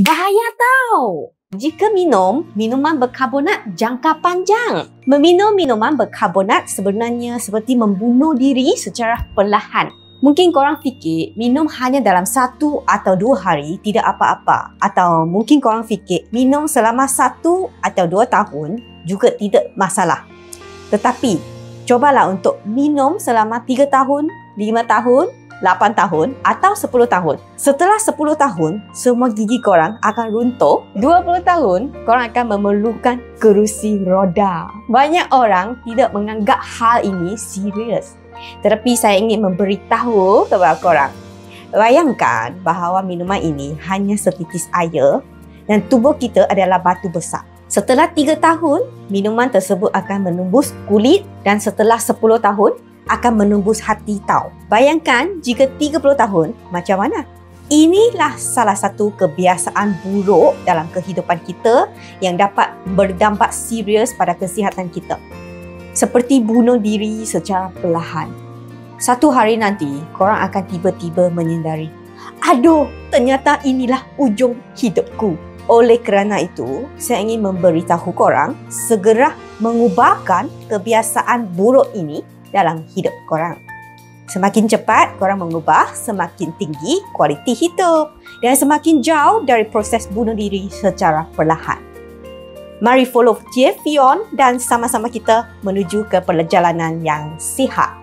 Bahaya tau! Jika minum minuman berkarbonat jangka panjang. Meminum minuman berkarbonat sebenarnya seperti membunuh diri secara perlahan. Mungkin korang fikir minum hanya dalam satu atau dua hari tidak apa-apa. Atau mungkin korang fikir minum selama satu atau dua tahun juga tidak masalah. Tetapi, cobalah untuk minum selama tiga tahun, lima tahun 8 tahun atau 10 tahun. Setelah 10 tahun, semua gigi korang akan runtuh. 20 tahun, korang akan memerlukan kerusi roda. Banyak orang tidak menganggap hal ini serius. Tetapi saya ingin memberitahu kepada korang. Bayangkan bahawa minuman ini hanya setitis air dan tubuh kita adalah batu besar. Setelah 3 tahun, minuman tersebut akan menembus kulit dan setelah 10 tahun, akan menembus hati tau. Bayangkan jika 30 tahun, macam mana? Inilah salah satu kebiasaan buruk dalam kehidupan kita yang dapat berdampak serius pada kesihatan kita. Seperti bunuh diri secara perlahan. Satu hari nanti, korang akan tiba-tiba menyendari, Aduh, ternyata inilah ujung hidupku. Oleh kerana itu, saya ingin memberitahu korang segera mengubahkan kebiasaan buruk ini dalam hidup korang. Semakin cepat korang mengubah, semakin tinggi kualiti hidup dan semakin jauh dari proses bunuh diri secara perlahan. Mari follow Jeff Fion dan sama-sama kita menuju ke perjalanan yang sihat.